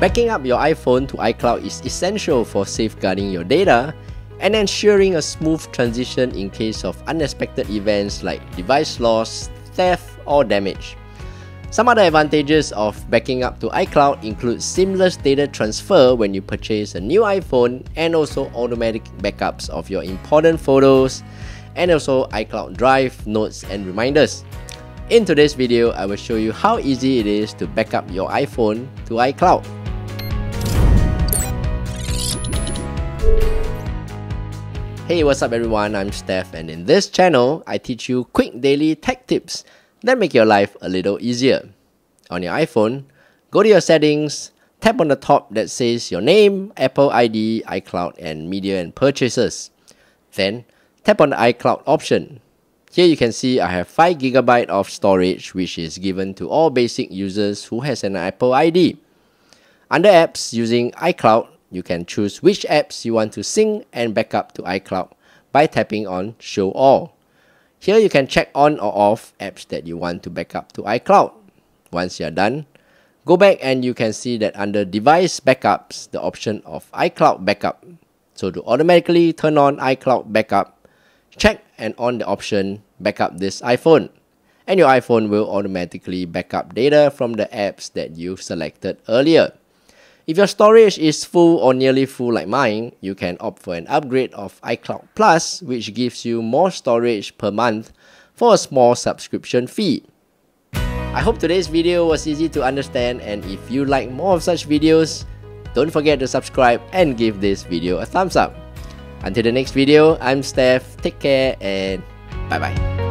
Backing up your iPhone to iCloud is essential for safeguarding your data and ensuring a smooth transition in case of unexpected events like device loss, theft, or damage. Some other advantages of backing up to iCloud include seamless data transfer when you purchase a new iPhone and also automatic backups of your important photos and also iCloud Drive, notes and reminders. In today's video, I will show you how easy it is to backup your iPhone to iCloud. Hey, what's up everyone? I'm Steph and in this channel, I teach you quick daily tech tips that make your life a little easier. On your iPhone, go to your settings, tap on the top that says your name, Apple ID, iCloud and media and purchases. Then, tap on the iCloud option. Here you can see I have 5GB of storage which is given to all basic users who has an Apple ID. Under apps using iCloud, you can choose which apps you want to sync and backup to iCloud by tapping on Show All. Here you can check on or off apps that you want to backup to iCloud. Once you're done, go back and you can see that under Device Backups, the option of iCloud Backup. So to automatically turn on iCloud Backup, check and on the option Backup this iPhone. And your iPhone will automatically backup data from the apps that you've selected earlier. If your storage is full or nearly full like mine, you can opt for an upgrade of iCloud Plus, which gives you more storage per month for a small subscription fee. I hope today's video was easy to understand and if you like more of such videos, don't forget to subscribe and give this video a thumbs up. Until the next video, I'm Steph, take care and bye bye.